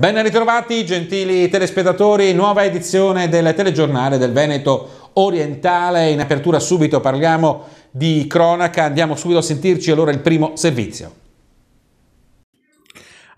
Ben ritrovati gentili telespettatori, nuova edizione del telegiornale del Veneto orientale. In apertura subito parliamo di cronaca, andiamo subito a sentirci allora il primo servizio.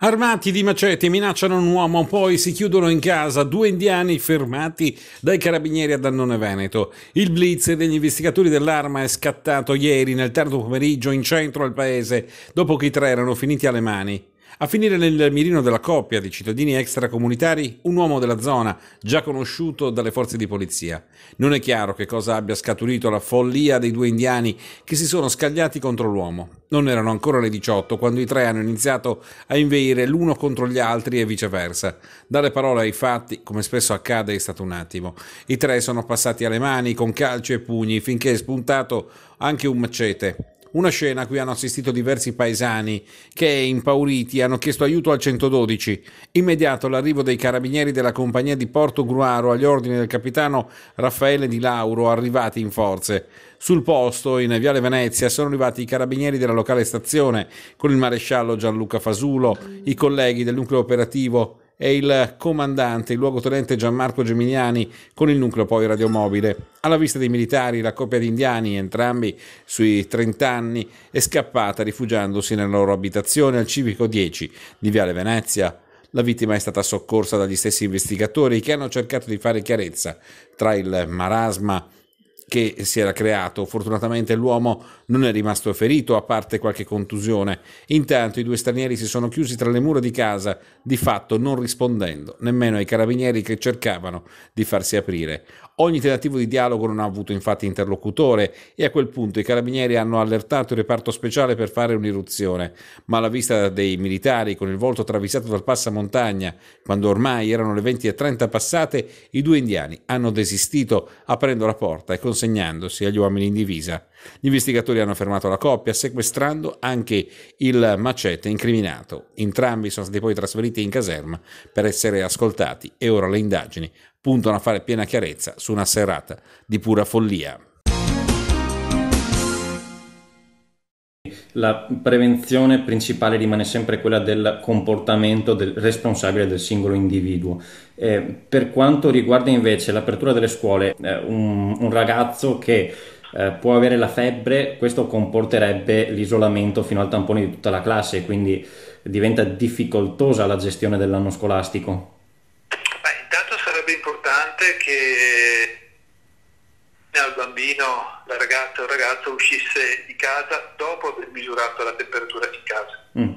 Armati di macete minacciano un uomo, poi si chiudono in casa due indiani fermati dai carabinieri a Dannone Veneto. Il blitz degli investigatori dell'arma è scattato ieri nel tardo pomeriggio in centro al paese, dopo che i tre erano finiti alle mani. A finire nel mirino della coppia di cittadini extracomunitari, un uomo della zona, già conosciuto dalle forze di polizia. Non è chiaro che cosa abbia scaturito la follia dei due indiani che si sono scagliati contro l'uomo. Non erano ancora le 18 quando i tre hanno iniziato a inveire l'uno contro gli altri e viceversa. Dalle parole ai fatti, come spesso accade, è stato un attimo. I tre sono passati alle mani con calci e pugni finché è spuntato anche un macete. Una scena a cui hanno assistito diversi paesani che, impauriti, hanno chiesto aiuto al 112. Immediato l'arrivo dei carabinieri della compagnia di Porto Gruaro agli ordini del capitano Raffaele Di Lauro, arrivati in forze. Sul posto, in Viale Venezia, sono arrivati i carabinieri della locale stazione con il maresciallo Gianluca Fasulo, i colleghi del nucleo operativo e il comandante, il luogotenente Gianmarco Geminiani, con il nucleo poi radiomobile. Alla vista dei militari, la coppia di indiani, entrambi sui 30 anni, è scappata rifugiandosi nella loro abitazione al civico 10 di Viale Venezia. La vittima è stata soccorsa dagli stessi investigatori che hanno cercato di fare chiarezza tra il marasma che si era creato. Fortunatamente l'uomo non è rimasto ferito, a parte qualche contusione. Intanto i due stranieri si sono chiusi tra le mura di casa, di fatto non rispondendo nemmeno ai carabinieri che cercavano di farsi aprire. Ogni tentativo di dialogo non ha avuto infatti interlocutore e a quel punto i carabinieri hanno allertato il reparto speciale per fare un'irruzione, ma alla vista dei militari con il volto travisato dal passamontagna, quando ormai erano le 20.30 passate, i due indiani hanno desistito aprendo la porta e consegnandosi agli uomini in divisa. Gli investigatori hanno fermato la coppia, sequestrando anche il macete incriminato. Entrambi sono stati poi trasferiti in caserma per essere ascoltati e ora le indagini puntano a fare piena chiarezza su una serata di pura follia. La prevenzione principale rimane sempre quella del comportamento del responsabile del singolo individuo. Eh, per quanto riguarda invece l'apertura delle scuole, eh, un, un, ragazzo che eh, può avere la febbre, questo comporterebbe l'isolamento fino al tampone di tutta la classe, quindi diventa difficoltosa la gestione dell'anno scolastico importante che il bambino, la ragazza o il ragazzo uscisse di casa dopo aver misurato la temperatura di casa, mm.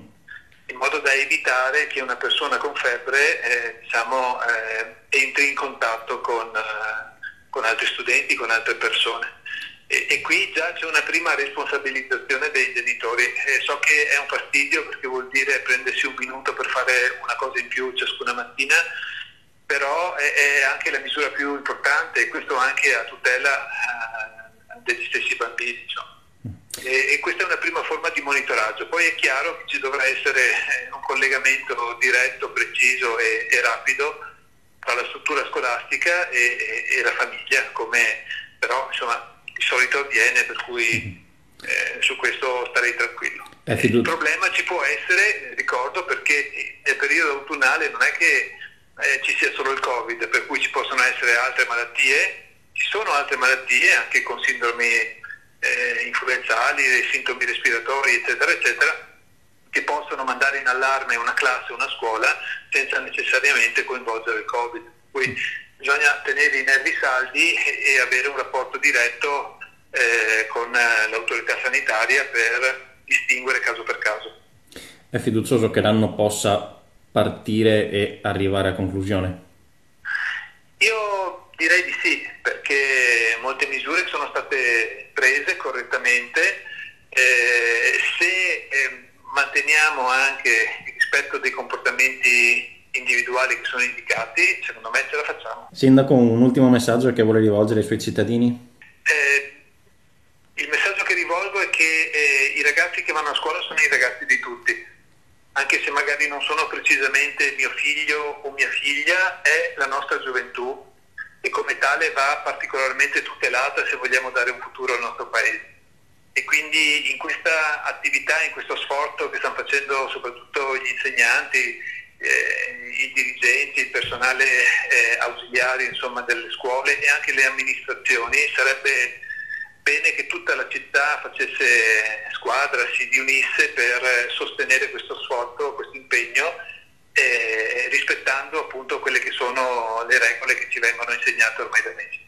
in modo da evitare che una persona con febbre eh, diciamo, eh, entri in contatto con, eh, con, altri studenti, con altre persone. E, e, qui già c'è una prima responsabilizzazione dei genitori. Eh, so che è un fastidio perché vuol dire prendersi un minuto per fare una cosa in più ciascuna mattina, però è, è, anche la misura più importante e questo anche a tutela uh, degli stessi bambini. Diciamo. E, e, questa è una prima forma di monitoraggio. Poi è chiaro che ci dovrà essere eh, un collegamento diretto, preciso e, e rapido tra la struttura scolastica e, e, la famiglia, come però insomma, di solito avviene, per cui eh, su questo starei tranquillo. Il problema ci può essere, ricordo, perché nel periodo autunnale non è che eh, ci sia solo il Covid, per cui ci possono essere altre malattie, ci sono altre malattie anche con sindromi eh, influenzali, sintomi respiratori, eccetera, eccetera, che possono mandare in allarme una classe, una scuola, senza necessariamente coinvolgere il Covid. Quindi bisogna tenere i nervi saldi e, avere un rapporto diretto eh, con l'autorità sanitaria per distinguere caso per caso. È fiducioso che l'anno possa partire e arrivare a conclusione? Io direi di sì, perché molte misure sono state prese correttamente. Eh, se eh, manteniamo anche il rispetto dei comportamenti individuali che sono indicati, secondo me ce la facciamo. Sindaco, un ultimo messaggio che vuole rivolgere ai suoi cittadini? Eh, il messaggio che rivolgo è che eh, i ragazzi che vanno a scuola sono i ragazzi di tutti anche se magari non sono precisamente mio figlio o mia figlia, è la nostra gioventù e come tale va particolarmente tutelata se vogliamo dare un futuro al nostro paese. E quindi in questa attività, in questo sforzo che stanno facendo soprattutto gli insegnanti, eh, i personale eh, ausiliario insomma, delle scuole e anche le amministrazioni, sarebbe bene che tutta la città facesse squadra, si riunisse per sostenere questo sforzo, questo impegno, eh, rispettando appunto quelle che sono le regole che ci vengono insegnate ormai da mesi.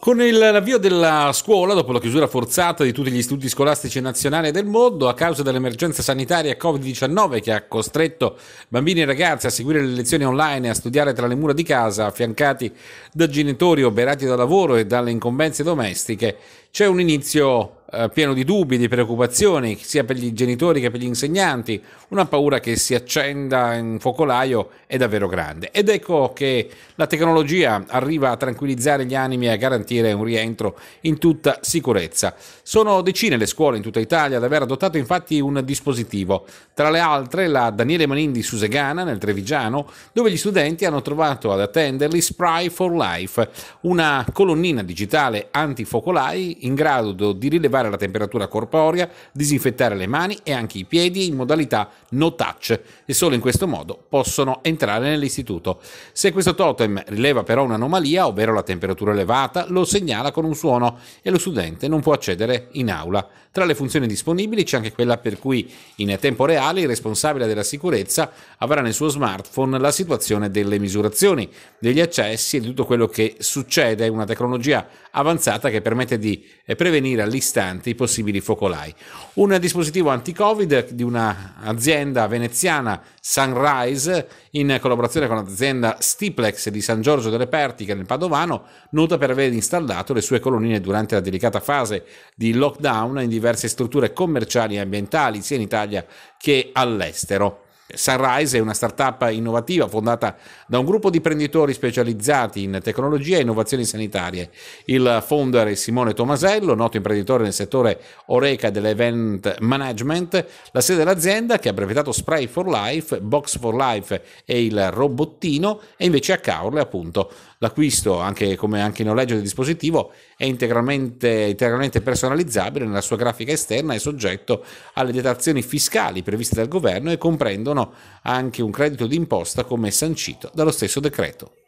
Con l'avvio della scuola, dopo la chiusura forzata di tutti gli istituti scolastici nazionali del mondo, a causa dell'emergenza sanitaria Covid-19 che ha costretto bambini e ragazzi a seguire le lezioni online e a studiare tra le mura di casa, affiancati da genitori oberati dal lavoro e dalle incombenze domestiche, c'è un inizio pieno di dubbi, di preoccupazioni, sia per gli genitori che per gli insegnanti, una paura che si accenda in focolaio è davvero grande. Ed ecco che la tecnologia arriva a tranquillizzare gli animi e a garantire un rientro in tutta sicurezza. Sono decine le scuole in tutta Italia ad aver adottato infatti un dispositivo, tra le altre la Daniele Manin di Susegana nel Trevigiano, dove gli studenti hanno trovato ad attenderli Spry for Life, una colonnina digitale antifocolai in grado di rilevare rilevare la temperatura corporea, disinfettare le mani e anche i piedi in modalità no touch e solo in questo modo possono entrare nell'istituto. Se questo totem rileva però un'anomalia, ovvero la temperatura elevata, lo segnala con un suono e lo studente non può accedere in aula. Tra le funzioni disponibili c'è anche quella per cui in tempo reale il responsabile della sicurezza avrà nel suo smartphone la situazione delle misurazioni, degli accessi e di tutto quello che succede, una tecnologia avanzata che permette di eh, prevenire all'istante i possibili focolai. Un dispositivo anti-Covid di un'azienda veneziana Sunrise in collaborazione con l'azienda Stiplex di San Giorgio delle Pertiche nel Padovano, nota per aver installato le sue colonnine durante la delicata fase di lockdown in diverse strutture commerciali e ambientali sia in Italia che all'estero. Sunrise è una startup innovativa fondata da un gruppo di imprenditori specializzati in tecnologia e innovazioni sanitarie. Il founder è Simone Tomasello, noto imprenditore nel settore Oreca dell'event management. La sede dell'azienda, che ha brevettato Spray for Life, Box for Life e il robottino, è invece a Caorle, appunto. L'acquisto, anche come anche il noleggio del dispositivo, è integralmente, integralmente personalizzabile nella sua grafica esterna e soggetto alle detrazioni fiscali previste dal governo e comprendono anche un credito d'imposta come sancito dallo stesso decreto.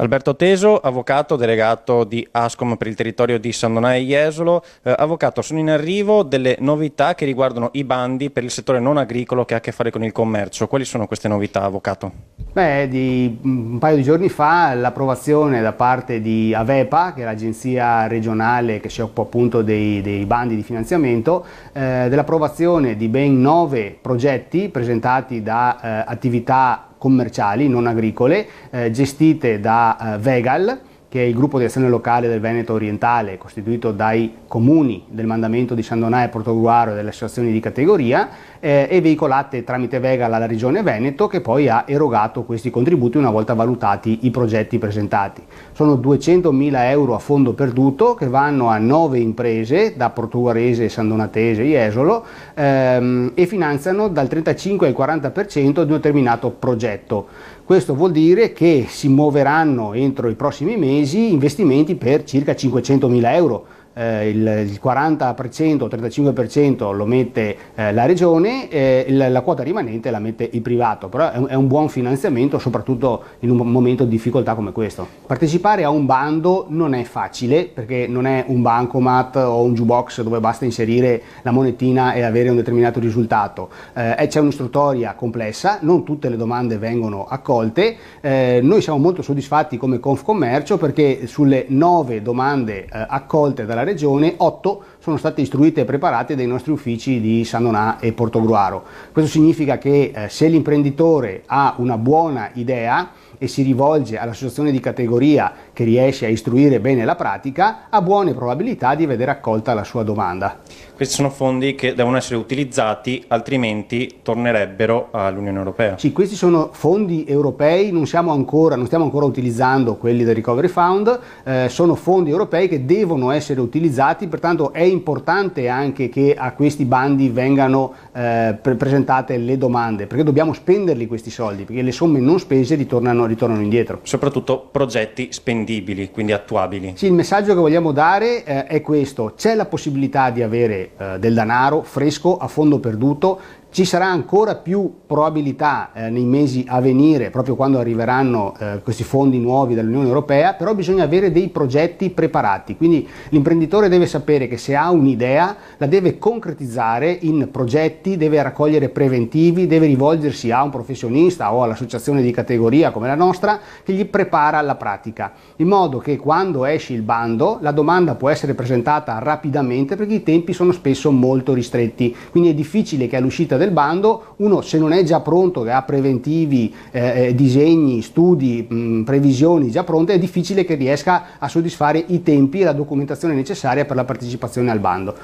Alberto Teso, avvocato delegato di Ascom per il territorio di San Donato e Jesolo. Eh, avvocato, sono in arrivo delle novità che riguardano i bandi per il settore non agricolo che ha a che fare con il commercio. Quali sono queste novità, avvocato? Beh, di un paio di giorni fa l'approvazione da parte di Avepa, che è l'agenzia regionale che si occupa appunto dei, dei bandi di finanziamento, eh, dell'approvazione di ben nove progetti presentati da eh, attività commerciali, non agricole, eh, gestite da eh, Vegal, che è il gruppo di azione locale del Veneto orientale, costituito dai comuni del mandamento di San Donà e Portogruaro e delle associazioni di categoria, eh, e veicolate tramite Vegal alla Regione Veneto, che poi ha erogato questi contributi una volta valutati i progetti presentati. Sono 200.000 euro a fondo perduto che vanno a nove imprese, da Portuguarese, San Donatese e Esolo, ehm, e finanziano dal 35 al 40% di un determinato progetto. Questo vuol dire che si muoveranno entro i prossimi mesi investimenti per circa 500 mila euro eh, il, il 40% o 35% lo mette eh, la regione, eh, il, la quota rimanente la mette il privato, però è un, è un, buon finanziamento soprattutto in un momento di difficoltà come questo. Partecipare a un bando non è facile perché non è un bancomat o un jukebox dove basta inserire la monetina e avere un determinato risultato, eh, c'è un'istruttoria complessa, non tutte le domande vengono accolte, eh, noi siamo molto soddisfatti come Confcommercio perché sulle nove domande accolte dalla regione regione, 8 sono state istruite e preparate dai nostri uffici di San Donà e Portogruaro. Questo significa che eh, se l'imprenditore ha una buona idea e si rivolge all'associazione di categoria che riesce a istruire bene la pratica, ha buone probabilità di vedere accolta la sua domanda. Questi sono fondi che devono essere utilizzati, altrimenti tornerebbero all'Unione Europea. Sì, questi sono fondi europei, non, ancora, non stiamo ancora utilizzando quelli del Recovery Fund, eh, sono fondi europei che devono essere utilizzati, pertanto è importante anche che a questi bandi vengano eh, pre- presentate le domande, perché dobbiamo spenderli questi soldi, perché le somme non spese ritornano, ritornano indietro. Soprattutto progetti spendibili, quindi attuabili. Sì, il messaggio che vogliamo dare eh, è questo, c'è la possibilità di avere eh, del denaro fresco a fondo perduto ci sarà ancora più probabilità eh, nei mesi a venire, proprio quando arriveranno eh, questi fondi nuovi dall'Unione Europea, però bisogna avere dei progetti preparati, quindi l'imprenditore deve sapere che se ha un'idea la deve concretizzare in progetti, deve raccogliere preventivi, deve rivolgersi a un professionista o all'associazione di categoria come la nostra che gli prepara alla pratica, in modo che quando esce il bando la domanda può essere presentata rapidamente perché i tempi sono spesso molto ristretti, quindi è difficile che all'uscita del bando, uno se non è già pronto, che ha preventivi, eh, eh, disegni, studi, mh, previsioni già pronte, è difficile che riesca a soddisfare i tempi e la documentazione necessaria per la partecipazione al bando.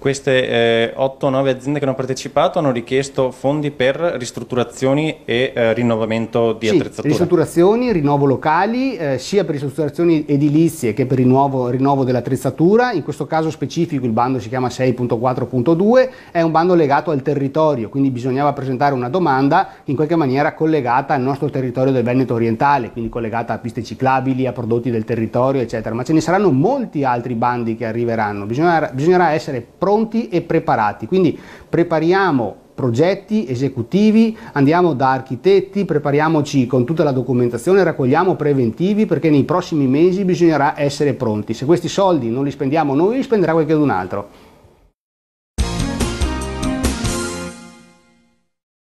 Queste eh, 8-9 aziende che hanno partecipato hanno richiesto fondi per ristrutturazioni e eh, rinnovamento di sì, attrezzature. ristrutturazioni, rinnovo locali, eh, sia per ristrutturazioni edilizie che per rinnovo, rinnovo dell'attrezzatura. In questo caso specifico il bando si chiama 6.4.2, è un bando legato al territorio, quindi bisognava presentare una domanda in qualche maniera collegata al nostro territorio del Veneto orientale, quindi collegata a piste ciclabili, a prodotti del territorio, eccetera. Ma ce ne saranno molti altri bandi che arriveranno, bisognerà, bisognerà essere pronti pronti e preparati. Quindi prepariamo progetti esecutivi, andiamo da architetti, prepariamoci con tutta la documentazione, raccogliamo preventivi perché nei prossimi mesi bisognerà essere pronti. Se questi soldi non li spendiamo noi, li spenderà qualcun altro.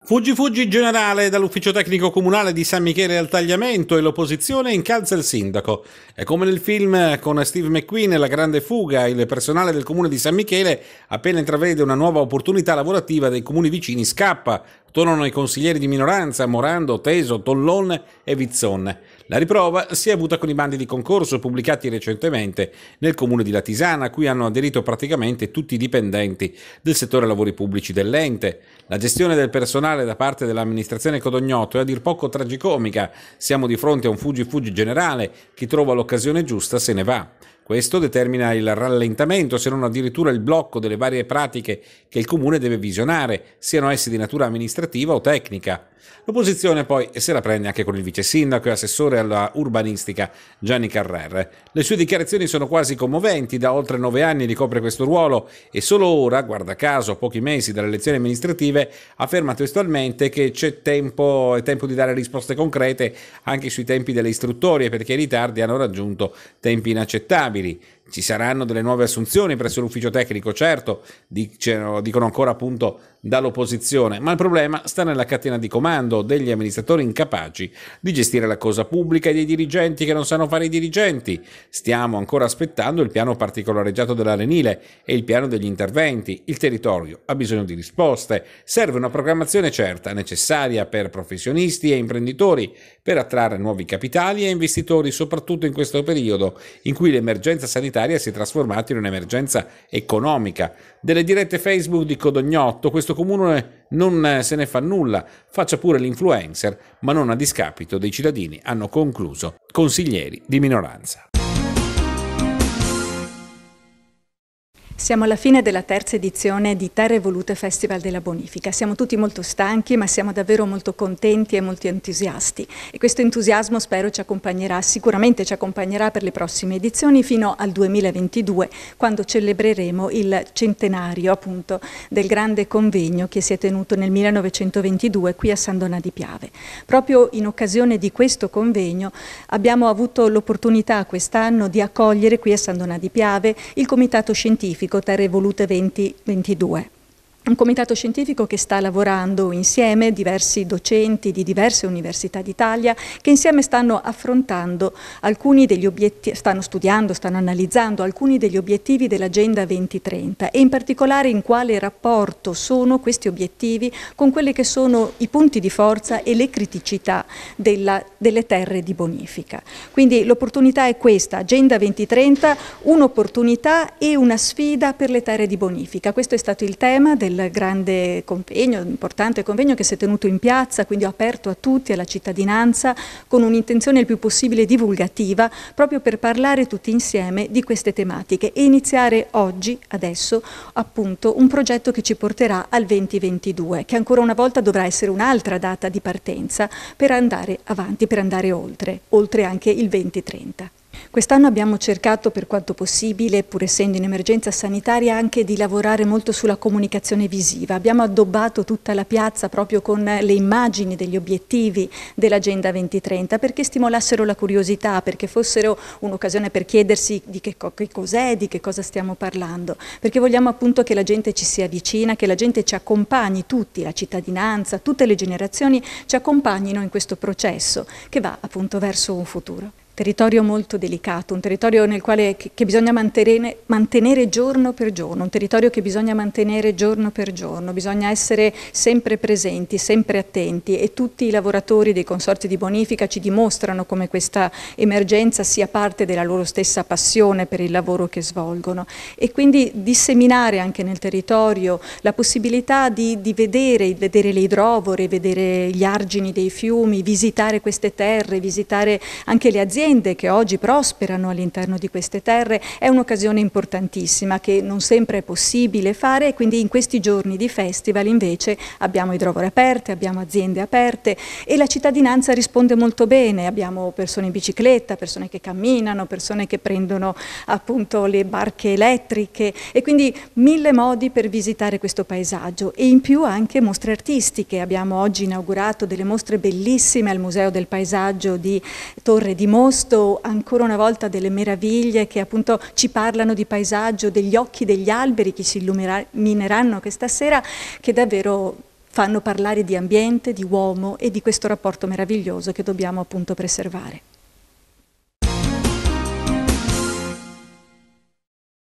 Fuggi fuggi generale dall'ufficio tecnico comunale di San Michele al tagliamento e l'opposizione incalza il sindaco. È come nel film con Steve McQueen La grande fuga, il personale del comune di San Michele appena intravede una nuova opportunità lavorativa dei comuni vicini scappa, tornano i consiglieri di minoranza Morando, Teso, Tollon e Vizzon. La riprova si è avuta con i bandi di concorso pubblicati recentemente nel comune di Latisana, a cui hanno aderito praticamente tutti i dipendenti del settore lavori pubblici dell'ente. La gestione del personale da parte dell'amministrazione Codognotto è a dir poco tragicomica. Siamo di fronte a un fuggi-fuggi generale. Chi trova l'occasione giusta se ne va. Questo determina il rallentamento, se non addirittura il blocco delle varie pratiche che il comune deve visionare, siano esse di natura amministrativa o tecnica. L'opposizione poi se la prende anche con il vice sindaco e assessore alla urbanistica Gianni Carrer. Le sue dichiarazioni sono quasi commoventi, da oltre nove anni ricopre questo ruolo e solo ora, guarda caso, a pochi mesi dalle elezioni amministrative, afferma testualmente che c'è tempo, è tempo di dare risposte concrete anche sui tempi delle istruttorie perché i ritardi hanno raggiunto tempi inaccettabili. family Ci saranno delle nuove assunzioni presso l'ufficio tecnico, certo, dicono ancora appunto dall'opposizione, ma il problema sta nella catena di comando degli amministratori incapaci di gestire la cosa pubblica e dei dirigenti che non sanno fare i dirigenti. Stiamo ancora aspettando il piano particolareggiato dell'Arenile e il piano degli interventi. Il territorio ha bisogno di risposte. Serve una programmazione certa, necessaria per professionisti e imprenditori, per attrarre nuovi capitali e investitori, soprattutto in questo periodo in cui l'emergenza sanitaria si è trasformata in un'emergenza economica. Delle dirette Facebook di Codognotto, questo comune non se ne fa nulla, faccia pure l'influencer, ma non a discapito dei cittadini, hanno concluso consiglieri di minoranza. Siamo alla fine della terza edizione di Terre Volute Festival della Bonifica. Siamo tutti molto stanchi, ma siamo davvero molto contenti e molto entusiasti. E questo entusiasmo spero ci accompagnerà, sicuramente ci accompagnerà per le prossime edizioni fino al 2022, quando celebreremo il centenario appunto del grande convegno che si è tenuto nel 1922 qui a San Donà di Piave. Proprio in occasione di questo convegno abbiamo avuto l'opportunità quest'anno di accogliere qui a San Donà di Piave il comitato scientifico scientifico Terre Evolute 2022 un comitato scientifico che sta lavorando insieme, diversi docenti di diverse università d'Italia, che insieme stanno affrontando alcuni degli obiettivi, stanno studiando, stanno analizzando alcuni degli obiettivi dell'Agenda 2030 e in particolare in quale rapporto sono questi obiettivi con quelli che sono i punti di forza e le criticità della, delle terre di bonifica. Quindi l'opportunità è questa, Agenda 2030, un'opportunità e una sfida per le terre di bonifica. Questo è stato il tema del del grande convegno, importante convegno che si è tenuto in piazza, quindi aperto a tutti, alla cittadinanza, con un'intenzione il più possibile divulgativa, proprio per parlare tutti insieme di queste tematiche e iniziare oggi, adesso, appunto, un progetto che ci porterà al 2022, che ancora una volta dovrà essere un'altra data di partenza per andare avanti, per andare oltre, oltre anche il 2030. Quest'anno abbiamo cercato per quanto possibile, pur essendo in emergenza sanitaria, anche di lavorare molto sulla comunicazione visiva. Abbiamo addobbato tutta la piazza proprio con le immagini degli obiettivi dell'Agenda 2030 perché stimolassero la curiosità, perché fossero un'occasione per chiedersi di che, che cos'è, di che cosa stiamo parlando, perché vogliamo appunto che la gente ci sia vicina, che la gente ci accompagni tutti, la cittadinanza, tutte le generazioni ci accompagnino in questo processo che va appunto verso un futuro territorio molto delicato, un territorio nel quale che, bisogna mantenere, mantenere, giorno per giorno, un territorio che bisogna mantenere giorno per giorno, bisogna essere sempre presenti, sempre attenti e tutti i lavoratori dei consorti di bonifica ci dimostrano come questa emergenza sia parte della loro stessa passione per il lavoro che svolgono. E quindi disseminare anche nel territorio la possibilità di, di vedere, vedere le idrovore, vedere gli argini dei fiumi, visitare queste terre, visitare anche le aziende aziende che oggi prosperano all'interno di queste terre è un'occasione importantissima che non sempre è possibile fare e quindi in questi giorni di festival invece abbiamo idrovore aperte, abbiamo aziende aperte e la cittadinanza risponde molto bene, abbiamo persone in bicicletta, persone che camminano, persone che prendono appunto le barche elettriche e quindi mille modi per visitare questo paesaggio e in più anche mostre artistiche, abbiamo oggi inaugurato delle mostre bellissime al Museo del Paesaggio di Torre di Mostra mostro ancora una volta delle meraviglie che appunto ci parlano di paesaggio, degli occhi degli alberi che si illumineranno questa sera, che davvero fanno parlare di ambiente, di uomo e di questo rapporto meraviglioso che dobbiamo appunto preservare.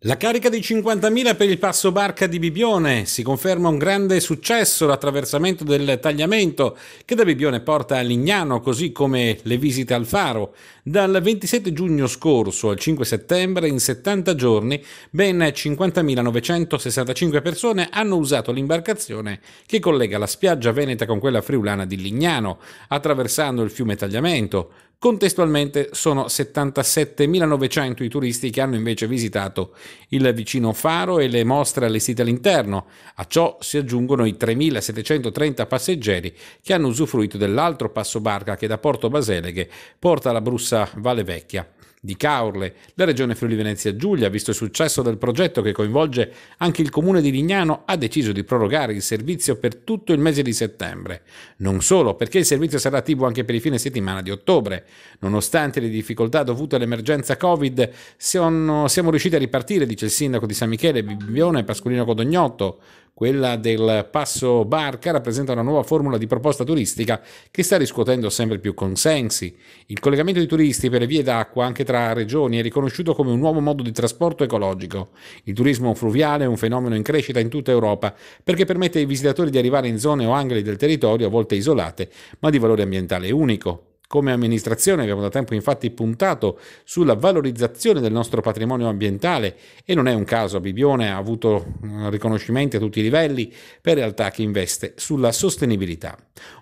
La carica di 50.000 per il passo barca di Bibione si conferma un grande successo l'attraversamento del tagliamento che da Bibione porta a Lignano, così come le visite al faro. Dal 27 giugno scorso al 5 settembre, in 70 giorni, ben 50.965 persone hanno usato l'imbarcazione che collega la spiaggia veneta con quella friulana di Lignano, attraversando il fiume Tagliamento. Contestualmente sono 77.900 i turisti che hanno invece visitato il vicino faro e le mostre allestite all'interno. A ciò si aggiungono i 3.730 passeggeri che hanno usufruito dell'altro passo barca che da Porto Baseleghe porta alla Brussa Valle Vecchia di Caorle. La regione Friuli Venezia Giulia, visto il successo del progetto che coinvolge anche il comune di Lignano, ha deciso di prorogare il servizio per tutto il mese di settembre. Non solo, perché il servizio sarà attivo anche per i fine settimana di ottobre. Nonostante le difficoltà dovute all'emergenza Covid, siamo, siamo riusciti a ripartire, dice il sindaco di San Michele, Bibione Pascolino Codognotto. Quella del passo barca rappresenta una nuova formula di proposta turistica che sta riscuotendo sempre più consensi. Il collegamento di turisti per le vie d'acqua anche tra regioni è riconosciuto come un nuovo modo di trasporto ecologico. Il turismo fluviale è un fenomeno in crescita in tutta Europa perché permette ai visitatori di arrivare in zone o angoli del territorio a volte isolate ma di valore ambientale unico. Come amministrazione abbiamo da tempo infatti puntato sulla valorizzazione del nostro patrimonio ambientale e non è un caso, Bibione ha avuto eh, riconoscimenti a tutti i livelli per realtà che investe sulla sostenibilità.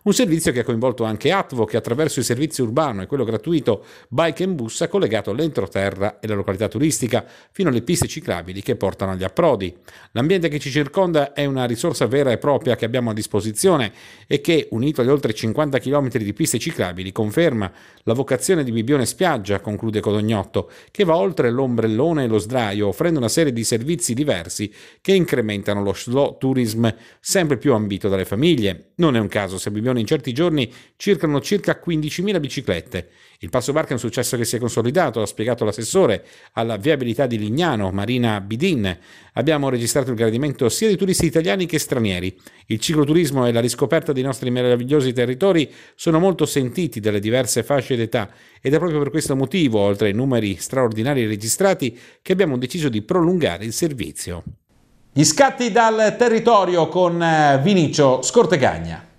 Un servizio che ha coinvolto anche Atvo che attraverso il servizio urbano e quello gratuito Bike and Bus ha collegato l'entroterra e la località turistica fino alle piste ciclabili che portano agli approdi. L'ambiente che ci circonda è una risorsa vera e propria che abbiamo a disposizione e che, unito agli oltre 50 km di piste ciclabili, conferma conferma la vocazione di Bibione Spiaggia, conclude Codognotto, che va oltre l'ombrellone e lo sdraio, offrendo una serie di servizi diversi che incrementano lo slow tourism sempre più ambito dalle famiglie. Non è un caso se a Bibione in certi giorni circolano circa 15.000 biciclette. Il passo barca è un successo che si è consolidato, ha spiegato l'assessore alla viabilità di Lignano, Marina Bidin. Abbiamo registrato il gradimento sia di turisti italiani che stranieri. Il cicloturismo e la riscoperta dei nostri meravigliosi territori sono molto sentiti dalle diverse fasce d'età ed è proprio per questo motivo, oltre ai numeri straordinari registrati, che abbiamo deciso di prolungare il servizio. Gli scatti dal territorio con eh, Vinicio Scortegagna.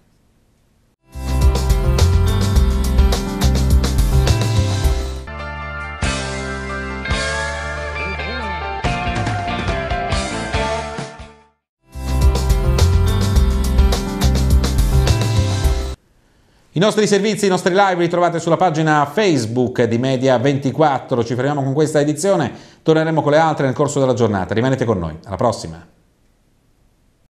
I nostri servizi, i nostri live li trovate sulla pagina Facebook di Media24. Ci fermiamo con questa edizione, torneremo con le altre nel corso della giornata. Rimanete con noi. Alla prossima.